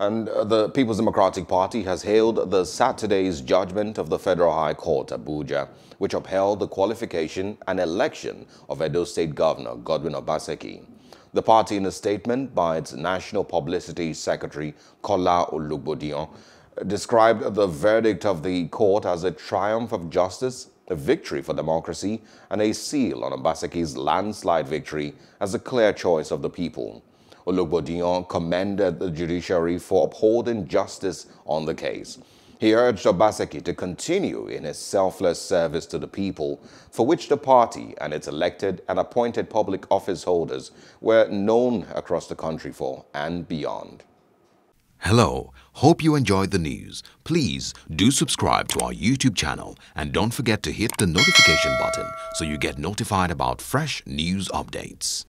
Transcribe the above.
And uh, the People's Democratic Party has hailed the Saturday's judgment of the Federal High Court, Abuja, which upheld the qualification and election of Edo State Governor Godwin Obaseki. The party, in a statement by its National Publicity Secretary, Kola Ologbondiyan, described the verdict of the court as a triumph of justice, a victory for democracy, and a seal on Obaseki's landslide victory as a clear choice of the people. Ologbondiyan commended the judiciary for upholding justice on the case. He urged Obaseki to continue in his selfless service to the people, for which the party and its elected and appointed public office holders were known across the country for and beyond. Hello, hope you enjoyed the news. Please do subscribe to our YouTube channel and don't forget to hit the notification button so you get notified about fresh news updates.